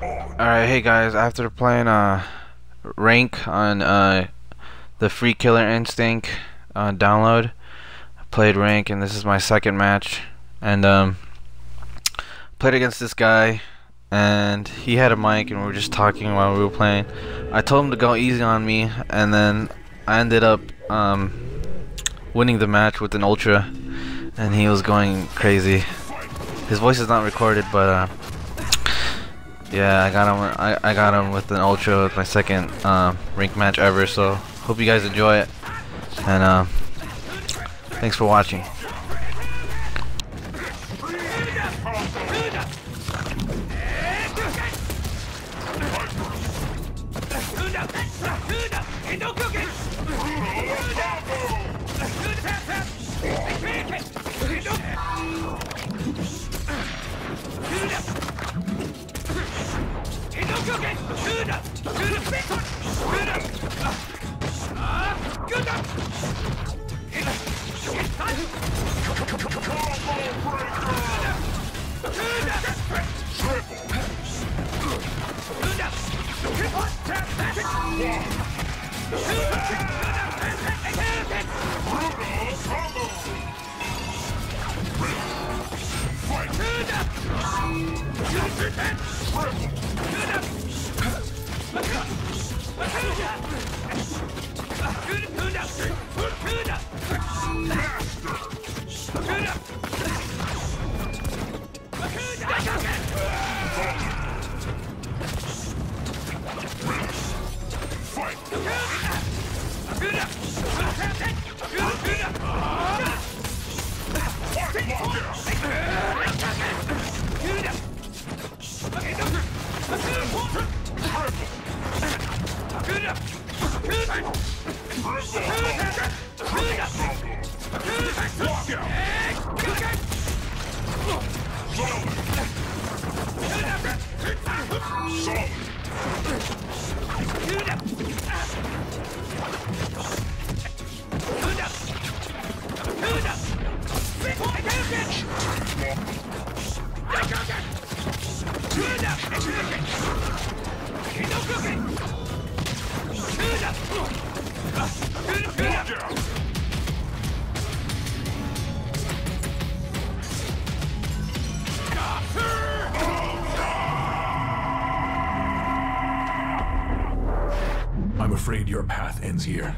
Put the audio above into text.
Alright, hey guys, after playing uh rank on uh the free killer instinct uh, download, I played rank and this is my second match and um played against this guy and he had a mic and we were just talking while we were playing. I told him to go easy on me and then I ended up um winning the match with an ultra and he was going crazy. His voice is not recorded but uh yeah, I got him. I, I got him with an ultra with my second uh, rank match ever. So hope you guys enjoy it, and uh, thanks for watching. left. Fight! Defense! Shrivel! Good! Get up! I'm afraid your path ends here.